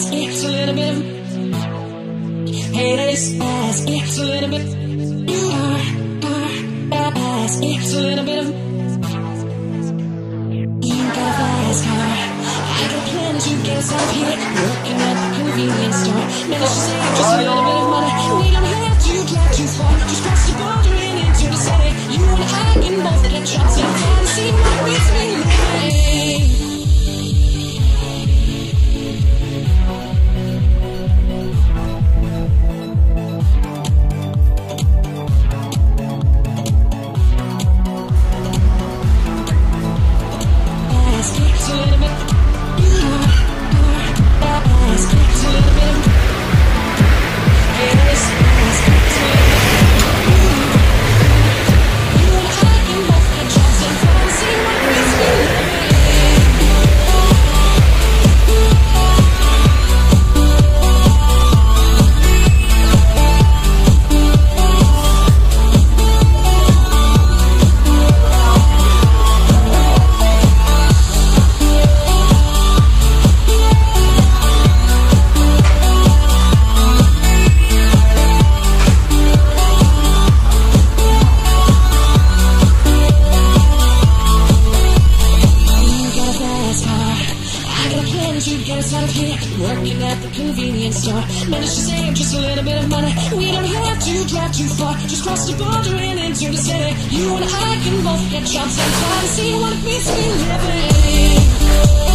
ass kicks a little bit. Hey, this ass kicks a little bit. Your ass It's a little bit. You got a fast car. I got plans to get us out here. Working at the convenience store. Now she's saying just a little bit of money. We don't have to drive too far. Just pass. too far. Just cross the border and into the city. You and I can both get jobs and try to see what it means to be living.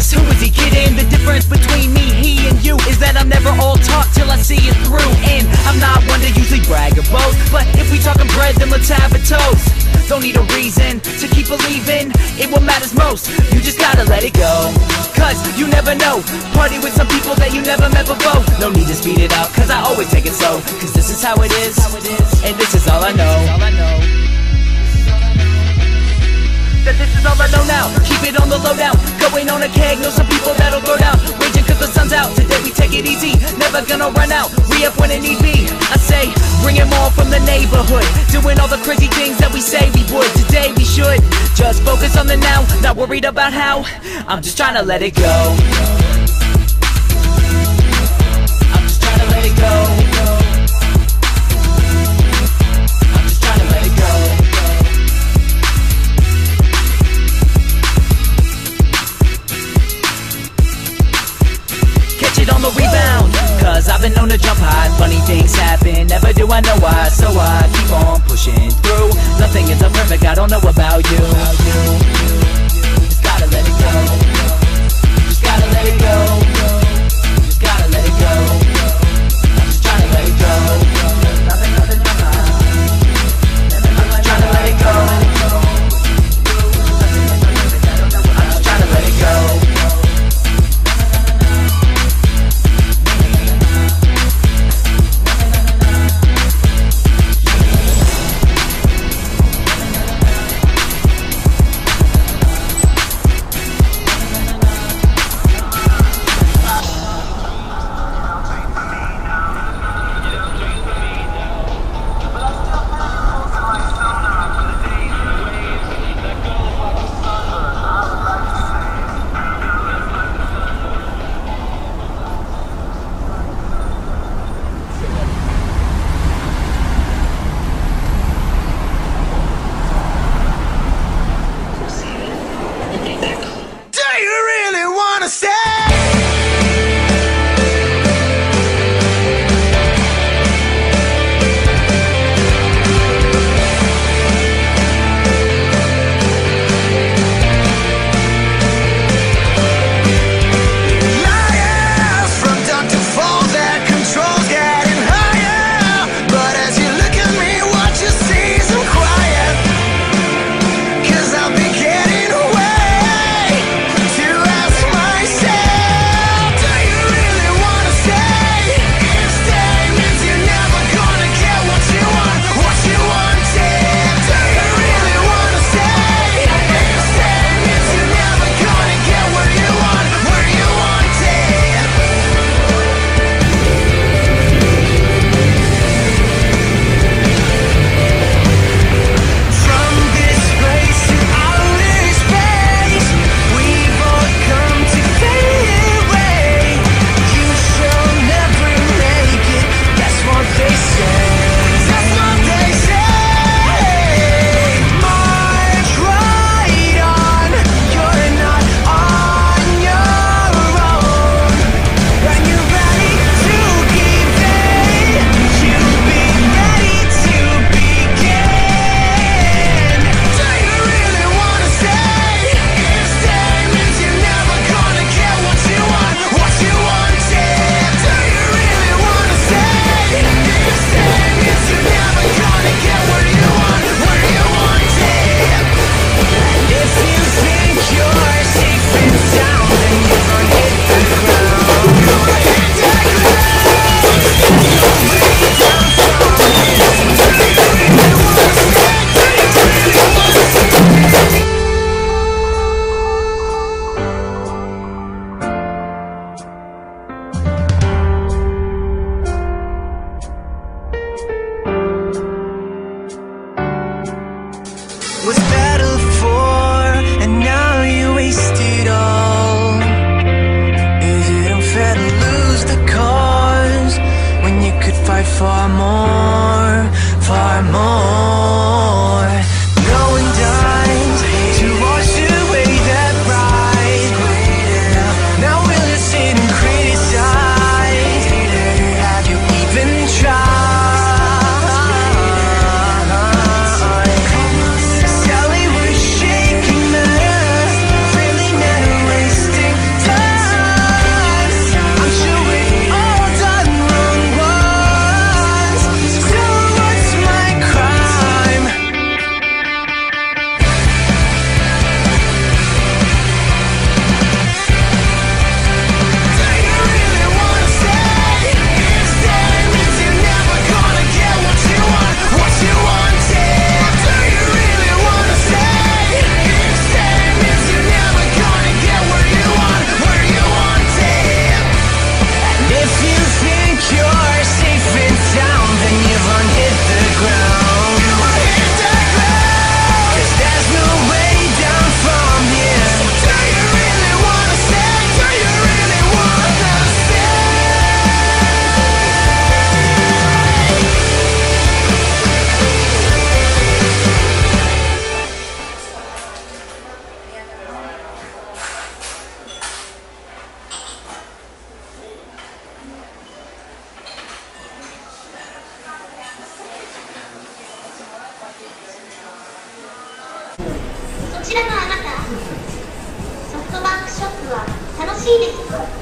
is who is he kidding? The difference between me, he and you is that I'm never all talk till I see it through. And I'm not one to usually brag about, but if we talking bread, then let's have a toast. Don't need a reason to keep believing in what matters most. You just gotta let it go. Cause you never know. Party with some people that you never met before. No need to speed it up, cause I always take it slow. Cause this is how it is, and this is all I know. That this is all I know now. Keep it on the low down. Going on a keg, know some people that'll throw down. Raging cause the sun's out. Today we take it easy. Never gonna run out. Re up when it need be. I say, bring 'em all from the neighborhood. Doing all the crazy things that we say we would. Today we should just focus on the now. Not worried about how. I'm just trying to let it go. I'm just trying to let it go. I've been known to jump high, funny things happen Never do I know why, so I keep on pushing through. Nothing is perfect, I don't know about you. Just gotta let it go. Just gotta let it go Thank you.